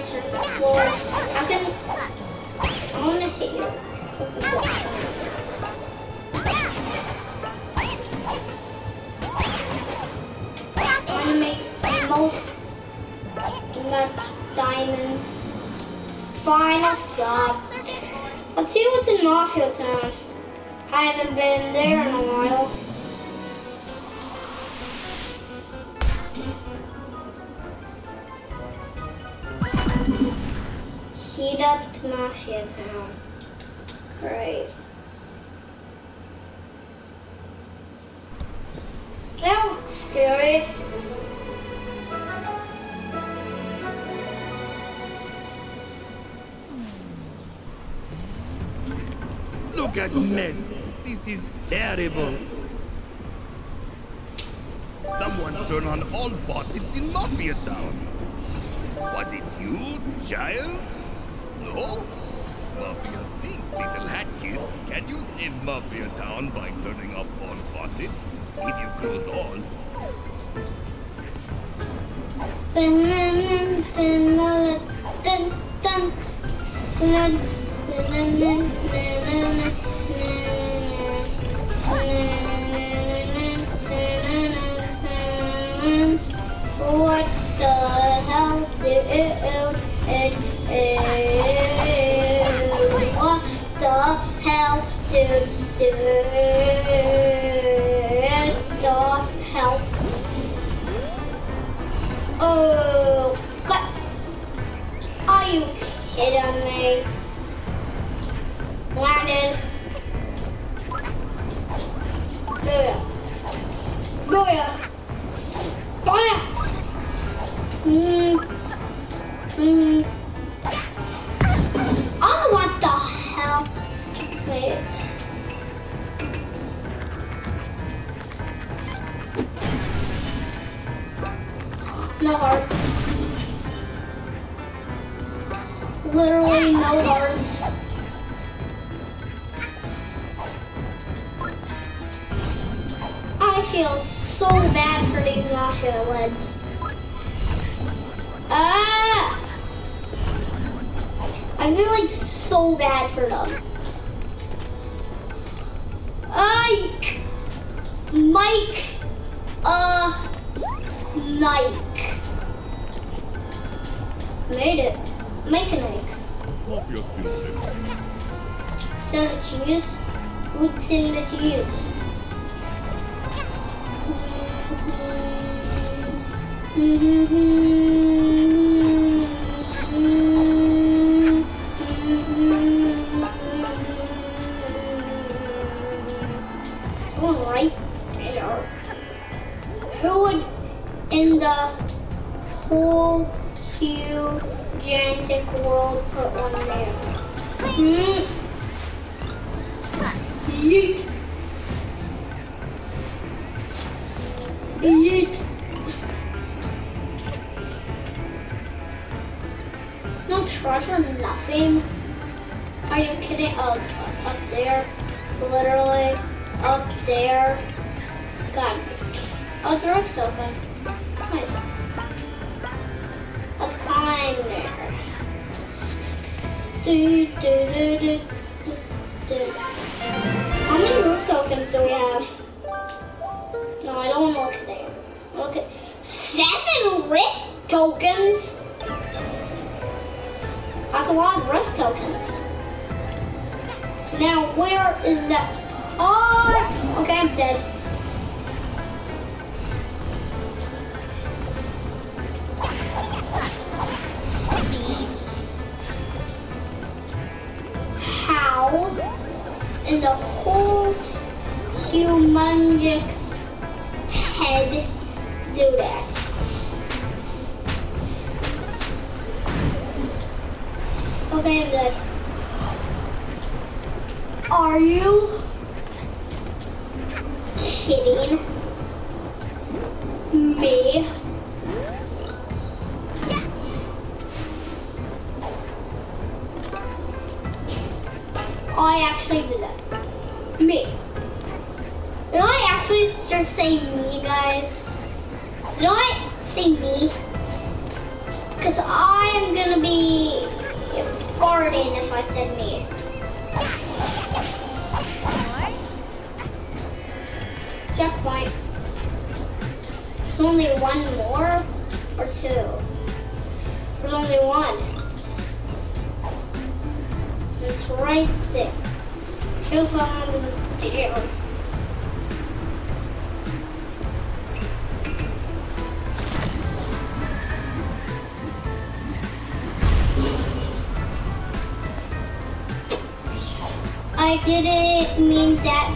nice and floor. I can. I want to hit you. I want to make the most much diamonds. Fine, I'll stop. Let's see what's in Mafia Town. I haven't been there in a while. Heat up to Mafia Town. Right. That looks scary. Look at mess. This is terrible. Someone turn on all faucets in Mafia Town. Was it you, child? No? Mafia think, little hat kid. Can you save Mafia Town by turning off all faucets? If you close all, Dun, dun, dun, just help. Oh. mafyası dinsiz etti. Sarıçıyız. cheese. Mm-hmm. Gigantic world put one there? Hmm. Yeet. Yeet. No treasure, nothing. Are you kidding? Oh, up there. Literally up there. God. Oh, it's a How many rift tokens do we have? No, I don't want to look there. Look at seven rift tokens. That's a lot of rift tokens. Now, where is that? Oh, okay, I'm dead. In the whole humongous head do that? Okay, I'm dead. Are you kidding me?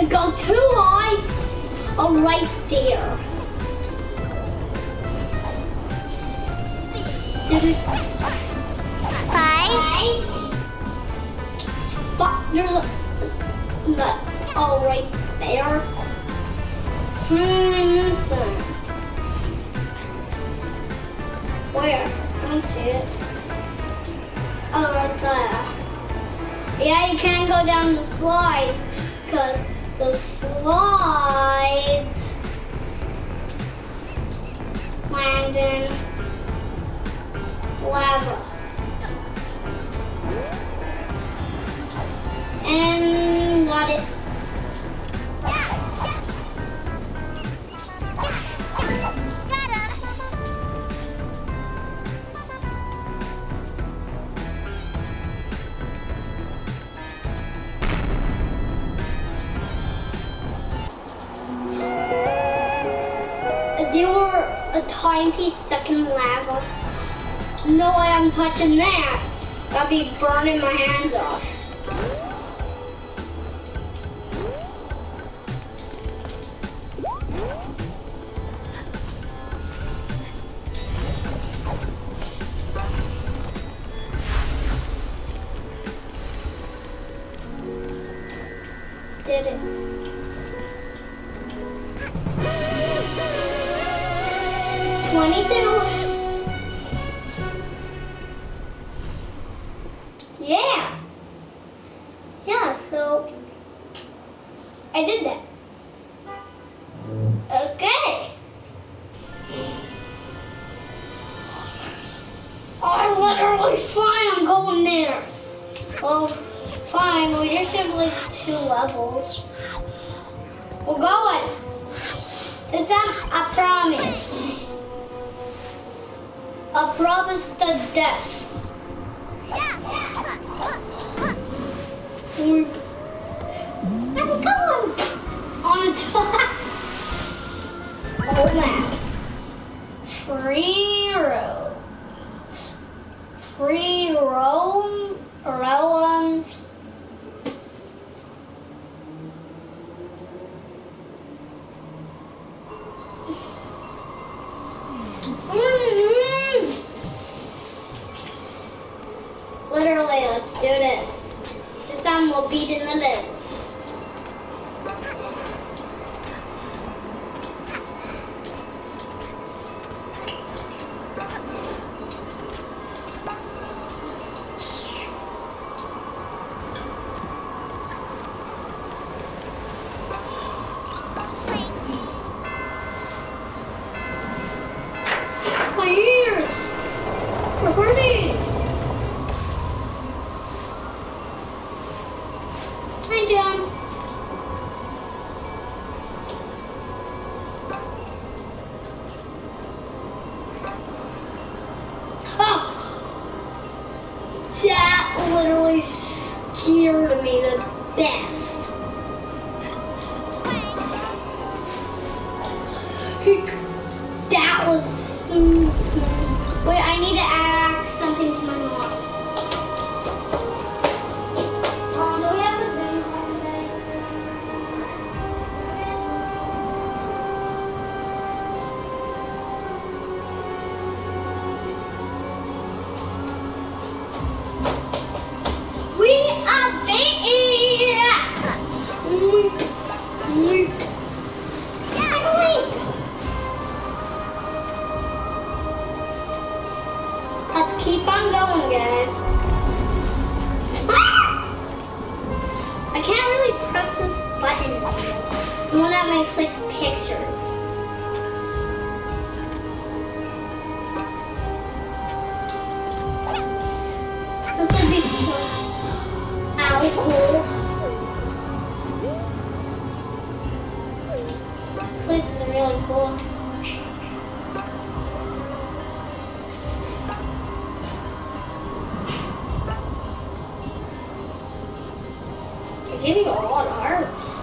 To go too high. Oh, right there. Bye. But there's a nut. Oh, right there. Hmm, listen. Where? I don't see it. Oh, right there. Yeah, you can't go down the slides because the slides land in lava. And got it. Timepiece stuck in lava. No way I'm touching that. I'll be burning my hands off. Literally fine, I'm going there. Well, fine, we just have like two levels. We're going. This time, I promise. I promise to death. We're, I'm going on a top. Oh map. Free roads. Free roam. Mhm. Literally, let's do this. This time we'll beat in the lid. Giving a lot of hearts.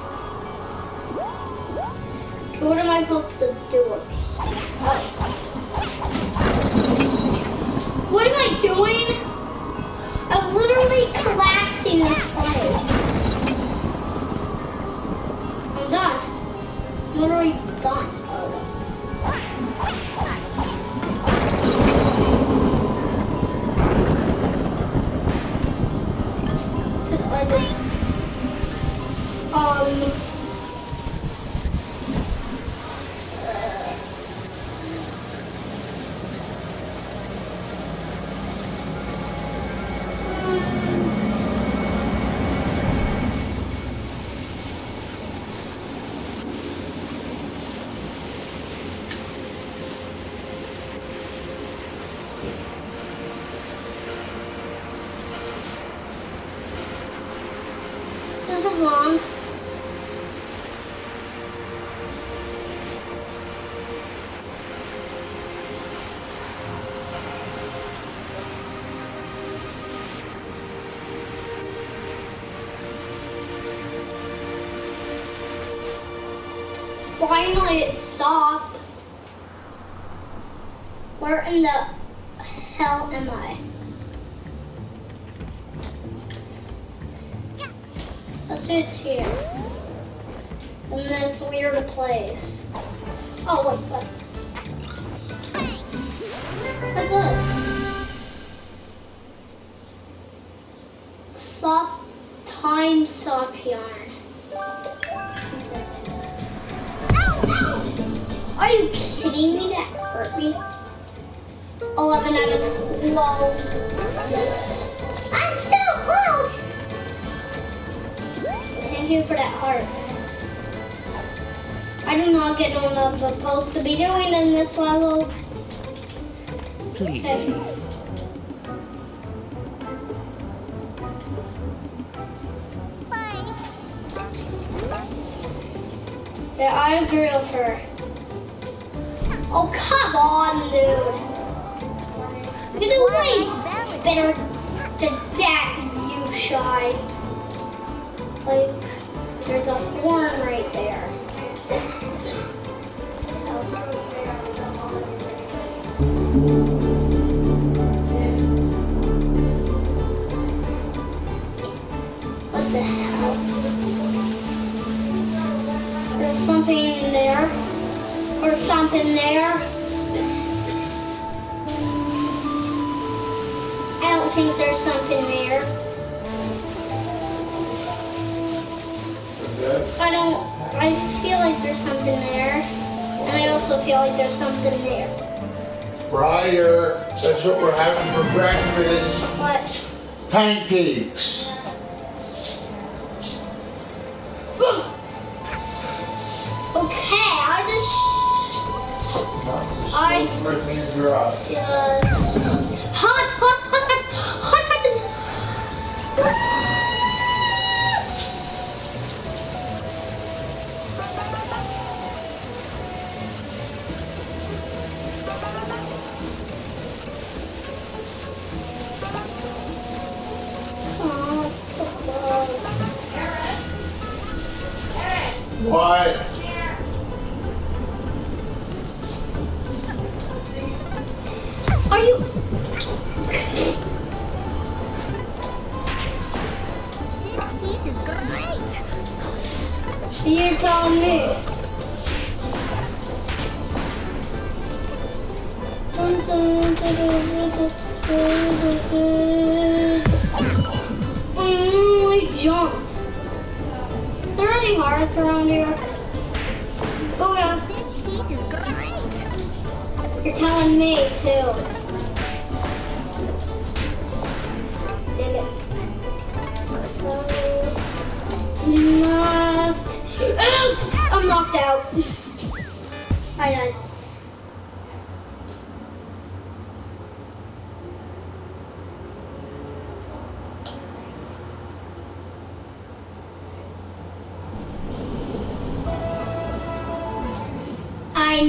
Okay, what am I supposed to do? Oh. What am I doing? I'm literally collapsing this place. I'm done. I'm literally done. This is long. Finally, it stopped. Where in the hell am I? That's it here. In this weird place. Oh wait, what? What's this? Sop time sop yarn. Are you kidding me? That hurt me. 11 out of 12. I'm so close! Thank you for that heart. I do not get what I'm supposed to be doing in this level. Please. Yeah, I agree with her. Oh, come on, dude. You're gonna way better than that, you shy. Like, there's a horn right there. What the hell? There's something in there. Or something there. I don't think there's something there. I don't. I feel like there's something there. And I also feel like there's something there. Briar, that's what we're having for breakfast. What? Pancakes. What? Are you? This heat is great. You're telling me.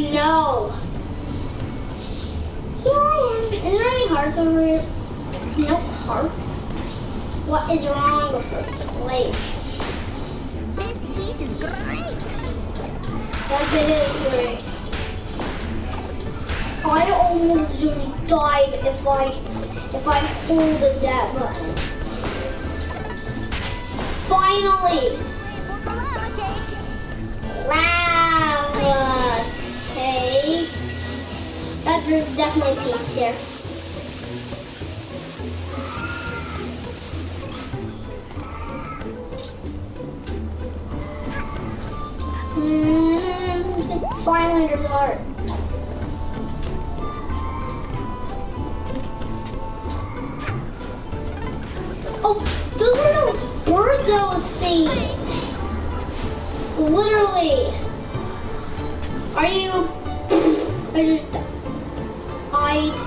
Know. Here I am. Is there any hearts over here? No hearts. What is wrong with this place? This heat is great. That bit is great. I almost just died if I if I holded that button. Finally, Lava. Definitely. Mm, Finally, there's a heart. Oh, those were those birds I was seeing. Literally. Are you? Are you? I.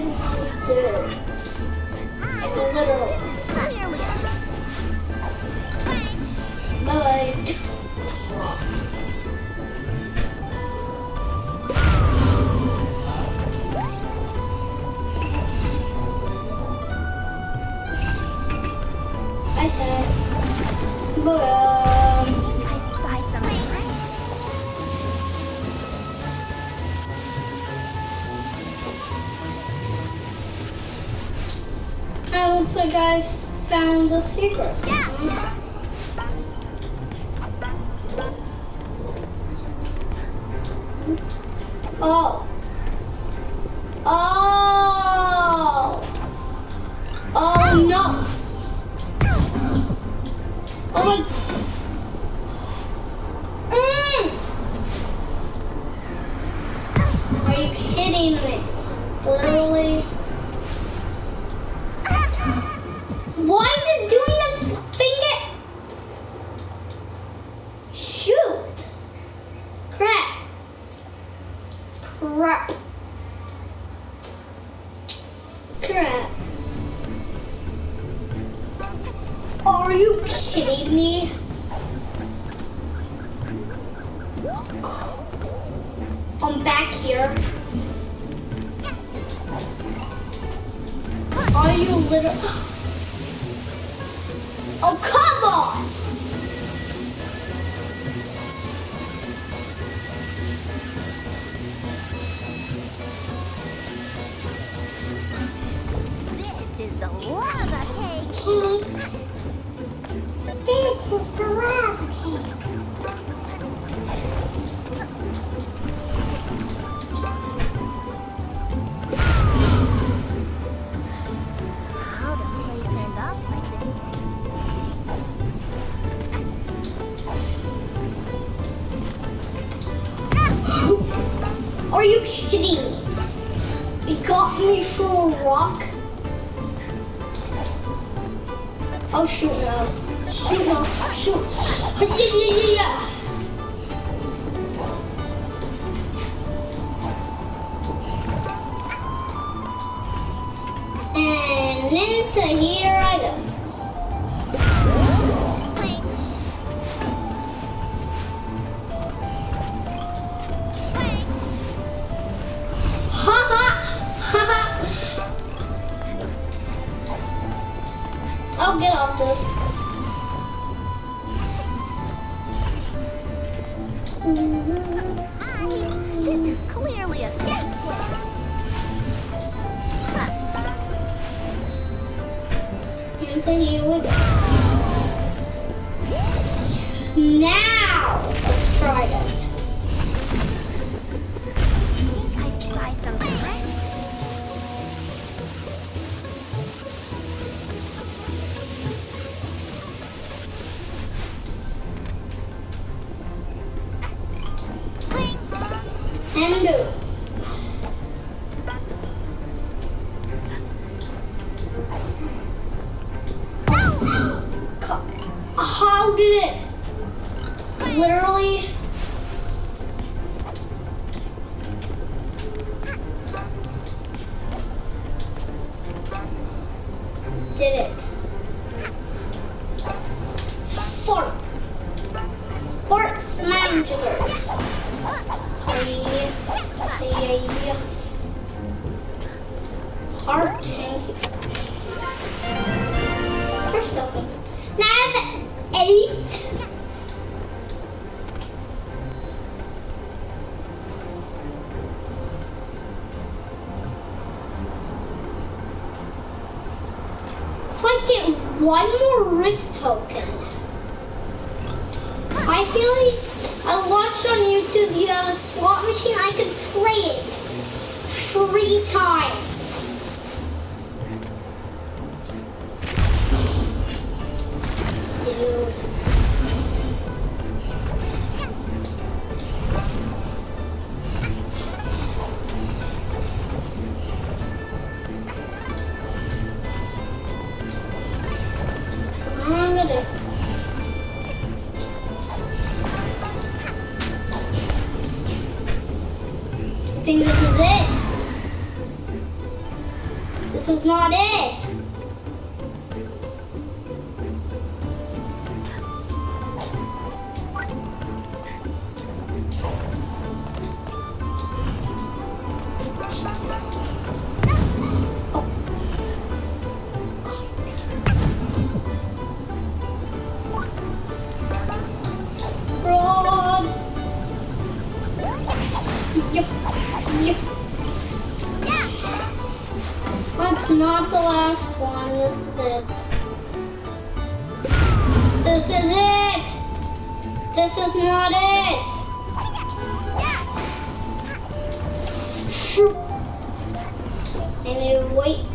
what I want to do. Like, literally. Clearly. Bye. Secret. Oh. Oh. Oh no. Oh my. Mm. Are you kidding me? Literally. I'll get off this. Hi, this is clearly a safe place. Anthony, would. Now, let's try this. did it. Fork. Fork managers. Yeah, yeah, yeah. This is not it. and you wait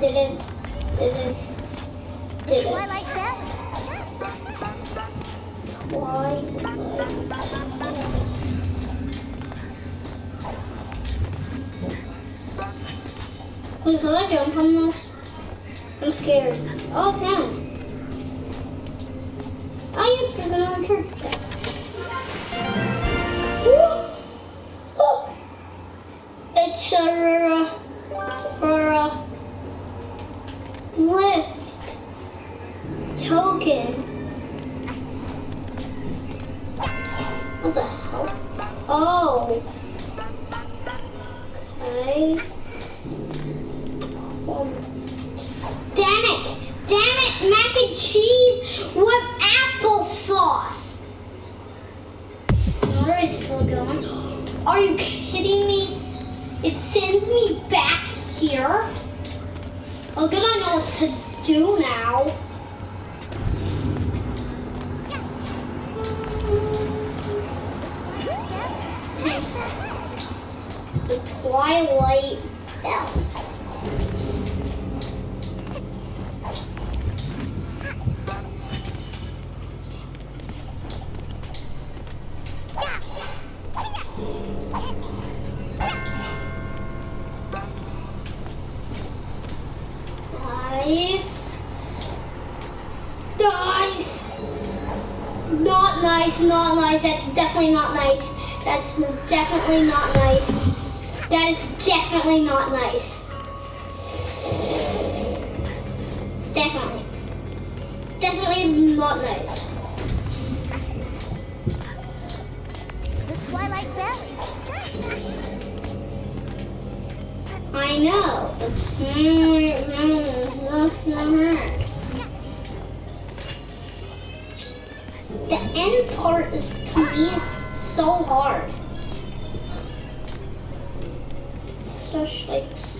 didn't, didn't, didn't. Twilight Valley. Twilight. Wait, can I jump on this? I'm scared. Oh, I can. Oh, yes, there's another church chest. What to do now. The Twilight Bell. Definitely not nice. That is definitely not nice. Definitely. Definitely not nice. The Twilight Valley. I know. It's the end part is to me is so hard.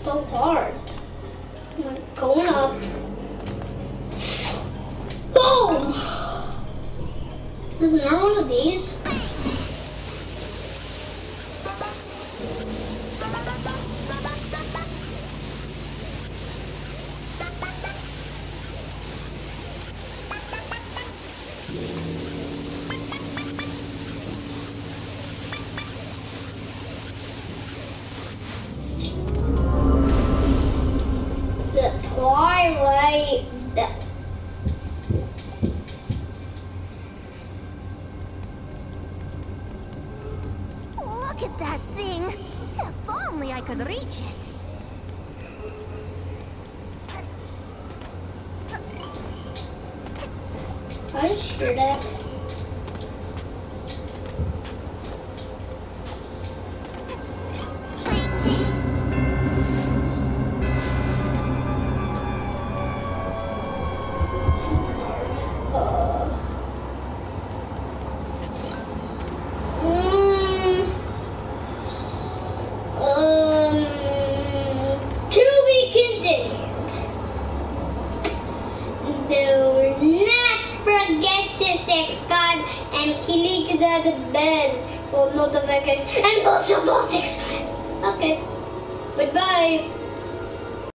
So hard. I'm going up. Boom! There's another one of these. Could reach it. I just hear